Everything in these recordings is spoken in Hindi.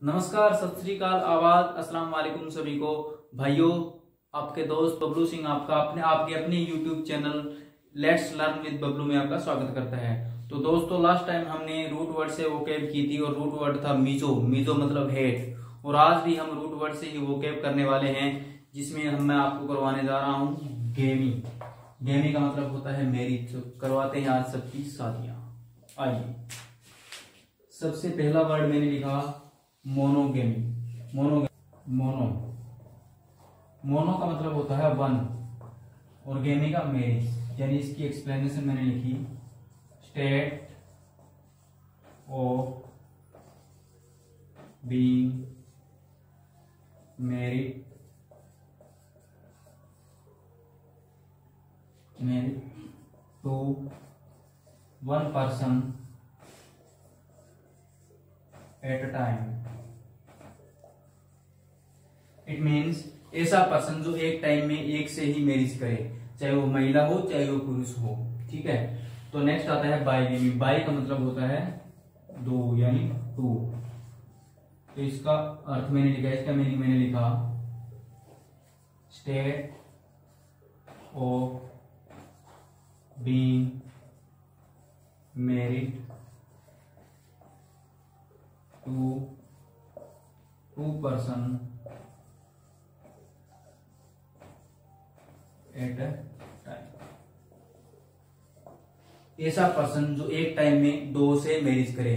नमस्कार, सत श्रीकाल आवाज़ अस्सलाम वालेकुम सभी को। भाइयों, आपके दोस्त बबलू सिंह आपका अपने आपके अपने YouTube channel let's learn with Bablu में आपका स्वागत करता है। तो दोस्तों लास्ट टाइम हमने रूट वर्ड से वोकेब की थी और रूट वर्ड था मीजो मीजो मतलब हेड और आज भी हम रूट वर्ड से ही वोकेब करने वाले हैं, जिसमें हम मैं आपको करवाने जा रहा हूँ गेमी गेमी का मतलब होता है मेरी तो करवाते हैं आज सबकी शादियाँ। आइए। सबसे पहला वर्ड मैंने लिखा मोनोगेमी मोनो मोनो मोनो का मतलब होता है वन और गेमी का मेरी यानी इसकी एक्सप्लेनेशन मैंने लिखी. State of being married married to one person. At a time. It means ऐसा पर्सन जो एक टाइम में एक से ही मैरिज करे, चाहे वो महिला हो, चाहे वो पुरुष हो, ठीक है? तो नेक्स्ट आता है बाई बाई का मतलब होता है दो, यानी टू तो इसका अर्थ मैंने लिखा, इसका मीनिंग मैंने लिखा state of being married to two person at a time. ऐसा पर्सन जो एक टाइम में दो से मैरिज करे।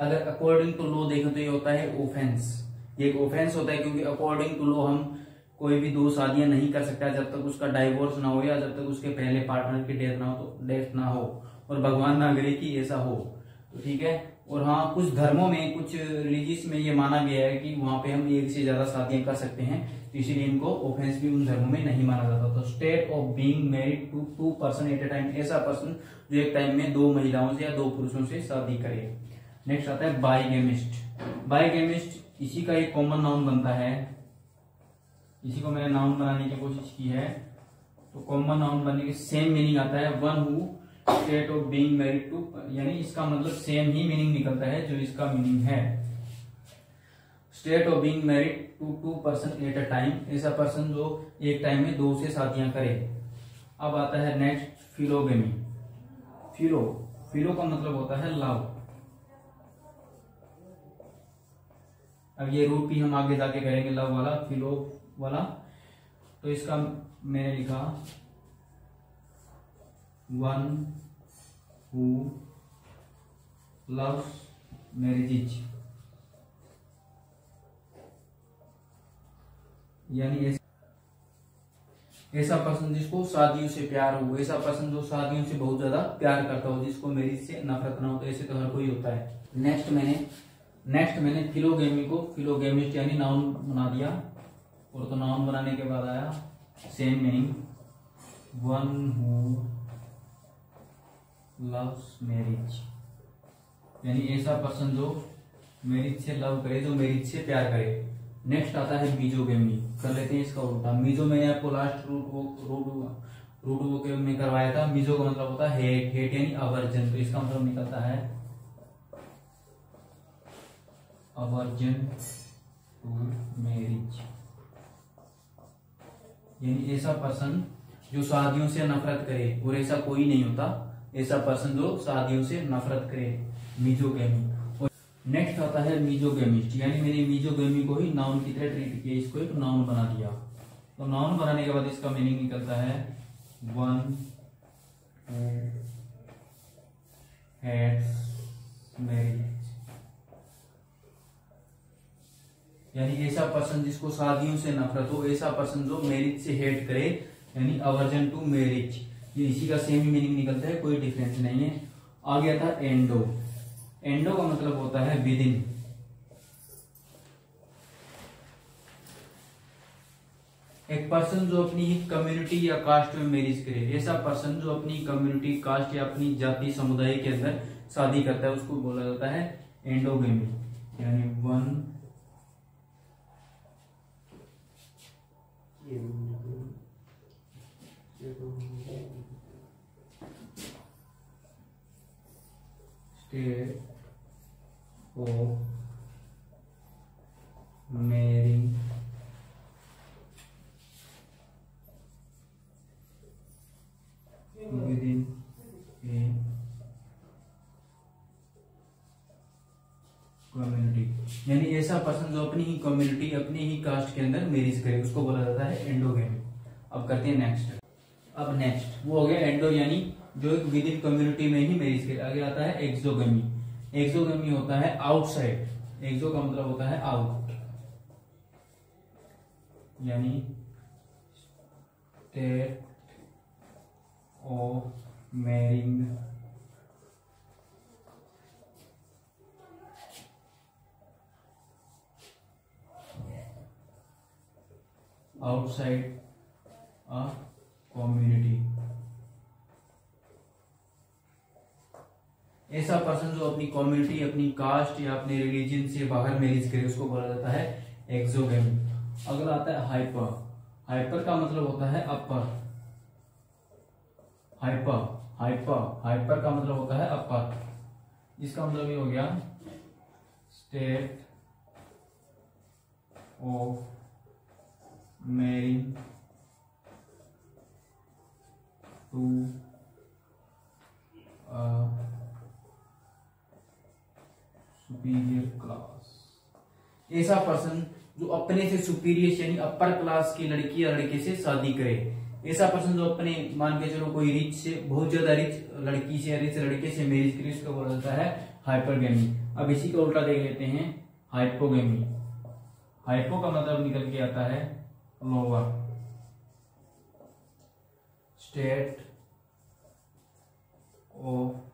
अगर अकॉर्डिंग टू लॉ देखें तो ये होता है ऑफेंस ये एक ऑफेंस होता है क्योंकि अकॉर्डिंग टू लॉ हम कोई भी दो शादियाँ नहीं कर सकता। जब तक उसका डाइवोर्स ना हो या जब तक उसके पहले पार्टनर की डेथ ना हो तो डेथ ना हो। और भगवान ना करे कि ऐसा हो। तो ठीक है? और हाँ कुछ धर्मों में, कुछ रिलीजियस में ये माना गया है कि वहाँ पे हम एक से ज़्यादा शादियाँ कर सकते हैं तो इसीलिए इनको ऑफेंस भी उन धर्मों में नहीं माना जाता। तो state of being married to two person at a time ऐसा पर्सन जो एक टाइम में दो महिलाओं से या दो पुरुषों से शादी करे। नेक्स्ट आता है बाईगेमिस्ट बाईगेमिस्ट इसी का एक कॉमन नाउन बनता है। इसी को मैंने नाउन बनाने की कोशिश की है। तो कॉमन नाउन बनने के सेम मीनिंग आता है one who state of being married to यानी इसका मतलब सेम ही मीनिंग निकलता है जो इसका मीनिंग है। State of being married to two person at a time ऐसा पर्सन जो एक टाइम में दो से शादियाँ करे। अब आता है नेक्स्ट फिलोगेमी फिलो फिलो का मतलब होता है लव अब ये रूप भी हम आगे जाके करेंगे लव वाला फिलो वाला। तो इसका मैंने लिखा वन हु लव्स मैरिज यानी ऐसा पर्सन जिसको शादियों से प्यार हो, ऐसा पर्सन जो शादियों से बहुत ज़्यादा प्यार करता हो, जिसको मैरिज से नफरत ना हो तो ऐसे तो हर कोई होता है। नेक्स्ट मैंने नेक्स्ट मैंने फिलोगेमी को फिलोगेमिस्ट यानी नाउन बना दिया। और तो नाउन बनाने के बाद आया same meaning one who loves marriage यानी ऐसा पर्सन जो मैरिज से लव करे, जो मैरिज से प्यार करे। नेक्स्ट आता है मीजोगेमी कर लेते हैं इसका उल्टा। मीजो मैंने आपको लास्ट रूट वो रूट रूट वो के में करवाया था। मीजो का मतलब होता है हेट हेट यानी अवर्जन तो इसका मतलब निकलता है अवर्जन टू मैरिज यानी ऐसा पर्सन जो शादियों से नफरत करे, और ऐसा कोई नहीं होता। ऐसा पर्सन जो शादियों से नफरत करे, मीजोगेमी। नेक्स्ट आता है मीजोगेमिस्ट, यानी मैंने मीजोगेमी को ही नाउन की तरह ट्रीट किया, इसको एक नाउन बना दिया। तो नाउन बनाने के बाद इसका मीनिंग निकलता है वन यानी ऐसा पर्सन जिसको शादियों से नफरत हो, ऐसा पर्सन जो मैरिज से हेट करे, यानी अवर्जन टू मैरिज ये इसी का सेम ही मीनिंग निकलता है, कोई डिफरेंस नहीं है। आ गया था एंडो एंडो का मतलब होता है विद इन एक पर्सन जो अपनी कम्युनिटी या कास्ट में मैरिज करे, ऐसा पर्सन जो अपनी कम्युनिटी कास्ट या अपनी जाति, समुदाय के अंदर शादी करता है, उसको बोला जाता है एंडोगेमी यानी one state of marrying within a community यानी ऐसा पर्सन जो अपनी ही कम्युनिटी अपनी ही कास्ट के अंदर मैरिज करे, उसको बोला जाता है एंडोगेमी अब करते हैं नेक्स्ट अब नेक्स्ट वो हो गया एंडो यानी जो एक विद इन कम्युनिटी में ही मैरिज करे आगे आता है एक्सोगमी एक्सोगमी होता है आउटसाइड एक्सो का मतलब होता है आउट यानी state of marrying outside a community. ऐसा पर्सन जो अपनी कम्युनिटी अपनी कास्ट या अपने रिलीजन से बाहर मैरिज करे, उसको बोला जाता है एक्सोगेमी अगला आता है हाइपर हाइपर का मतलब होता है अपर हाइपर हाइपर हाइपर का मतलब होता है अपर इसका मतलब ये हो गया state of marrying to superior class. ऐसा पर्सन जो अपने से सुपीरियर यानी अपर क्लास की लड़की या लड़के से शादी करे। ऐसा पर्सन जो अपने, मान के चलो कोई रिच से, बहुत ज़्यादा रिच लड़की से रिच लड़के से मैरिज करे, उसका बोला जाता है हाइपरगेमी अब इसी का उल्टा देख लेते हैं हाइपोगेमी हाइपो का मतलब निकल के आता है lower state of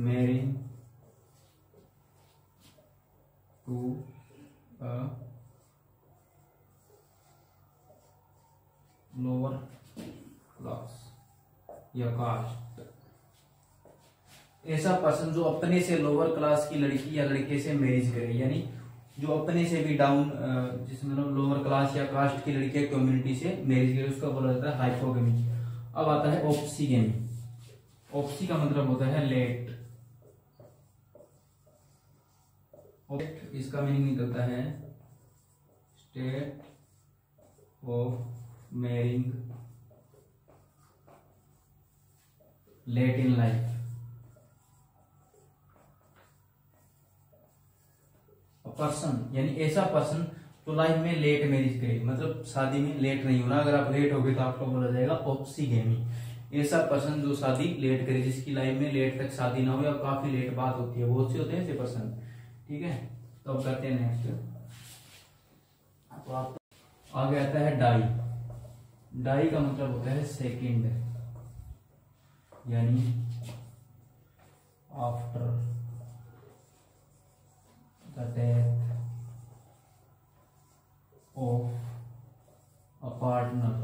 marrying to lower class, या कास्ट ऐसा पर्सन जो अपने से लोअर क्लास की लड़की या लड़के से मैरिज करे, यानी जो अपने से भी डाउन जिसमें मतलब लोअर क्लास या कास्ट की लड़कियाँ कम्युनिटी से मैरिज करे, उसका बोला जाता है हाइपोगेमी अब आता है ऑप्सीगेमी ऑप्सी का मतलब होता है लेट इसका मीनिंग निकलता है state of marrying late in life person यानी ऐसा पर्सन जो लाइफ में लेट मैरिज करे मतलब शादी में लेट नहीं होना। अगर आप लेट हो गए तो आपको बोला जाएगा ऑप्सीगेमी ऐसा पर्सन जो शादी लेट करे, जिसकी लाइफ में लेट तक शादी ना हो या काफ़ी लेट बात होती है, बहुत से होते हैं ऐसे पर्सन ठीक है? तो अब करते हैं नेक्स्ट तो आप आगे आता है डाई डाई का मतलब होता है सेकेंड यानी after the death of a partner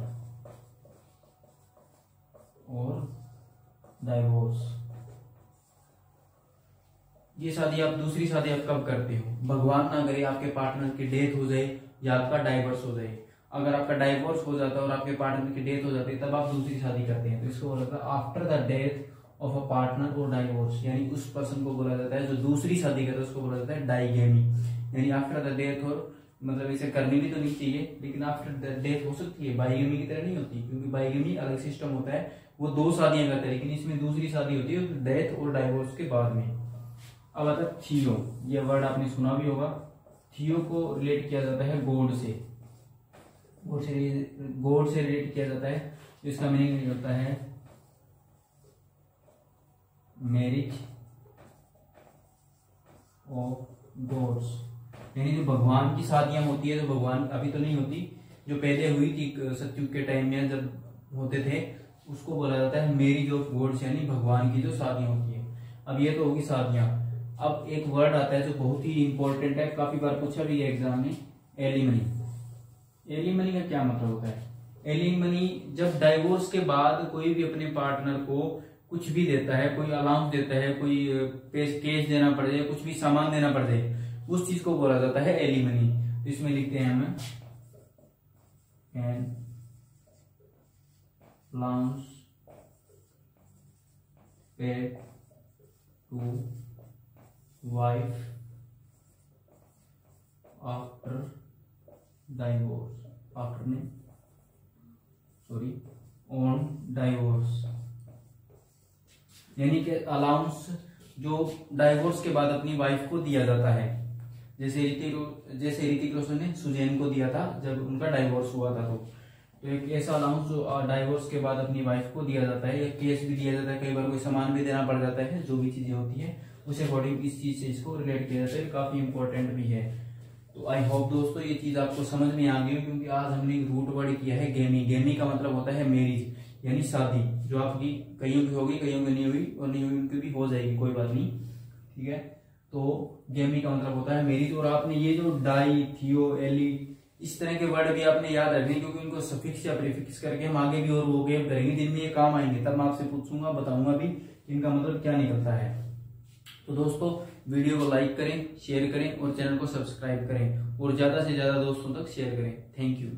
और डाइवोर्स ये शादी आप दूसरी शादी आप कब करते हो? भगवान ना करे आपके पार्टनर की डेथ हो जाए या आपका डाइवोर्स हो जाए। अगर आपका डाइवोर्स हो जाता है और आपके पार्टनर की डेथ हो जाती है तब आप दूसरी शादी करते हैं। तो इसको बोला जाता है after the death of a partner और डाइवोर्स यानी उस पर्सन को बोला जाता है जो दूसरी शादी करता है, उसको बोला जाता है डाइगेमी यानी आफ्टर द डेथ और मतलब इसे करनी भी तो नहीं चाहिए, लेकिन आफ्टर द डेथ हो सकती है। बाइगेमी की तरह नहीं होती, क्योंकि बाइगेमी अलग सिस्टम होता है। वो दो शादियाँ करते हैं, लेकिन इसमें दूसरी शादी होती है डेथ और डाइवोर्स के बाद में। अब आता है थियो ये वर्ड आपने सुना भी होगा। थियो को रिलेट किया जाता है गोड से। गोड से गोड से रिलेट किया जाता है। इसका मीनिंग होता है? मैरिज ऑफ़ गॉड्स यानी जो भगवान की शादियाँ होती है तो भगवान अभी तो नहीं होती, जो पहले हुई थी सत्युग के टाइम में जब होते थे, उसको बोला जाता है मैरिज ऑफ़ गॉड्स यानी भगवान की जो शादियाँ होती है। अब ये तो होगी शादियाँ। अब एक वर्ड आता है जो बहुत ही इंपॉर्टेंट है। काफ़ी बार पूछा भी है एग्ज़ाम में एलिमनी एलिमनी का क्या मतलब होता है? एलिमनी जब डाइवोर्स के बाद कोई भी अपने पार्टनर को कुछ भी देता है, कोई अलाउंस देता है, कोई केस देना पड़ जाए कुछ भी सामान देना पड़ जाए उस चीज़ को बोला जाता है एलिमनी तो इसमें लिखते हैं हमें। An allowance pay to wife after divorce after ने सॉरी ऑन डाइवोर्स यानी कि अलाउंस जो डाइवोर्स के बाद अपनी वाइफ को दिया जाता है। जैसे ऋतिक जैसे ऋतिक रोशन ने सुजैन को दिया था जब उनका डाइवोर्स हुआ था तो। एक ऐसा अलाउंस जो डाइवोर्स के बाद अपनी वाइफ को दिया जाता है, या केस भी दिया जाता है, कई बार कोई सामान भी देना पड़ जाता है, जो भी चीज़ें होती है, उस अकॉर्डिंग इस चीज़ से इसको रिलेट किया जाता है काफ़ी इंपॉर्टेंट भी है। तो आई होप दोस्तों ये चीज़ आपको समझ में आ गई क्योंकि आज हमने रूट वर्ड किया है गेमी गेमी का मतलब होता है मैरिज यानी शादी, जो आपकी कईयों की होगी कईयों की नहीं हुई, और नहीं हुई उनकी भी हो जाएगी, कोई बात नहीं, ठीक है? तो गेमी का मतलब होता है मैरिज और आपने ये जो डाई थियो एली इस तरह के वर्ड भी आपने याद रखने क्योंकि इनको सफिक्स या प्रीफिक्स करके हम आगे भी और वो गेम करेंगे, दिन में ये काम आएँगे। तब मैं आपसे पूछूँगा, बताऊँगा भी इनका मतलब क्या निकलता है। तो दोस्तों वीडियो को लाइक करें शेयर करें और चैनल को सब्सक्राइब करें और ज़्यादा से ज़्यादा दोस्तों तक शेयर करें। Thank you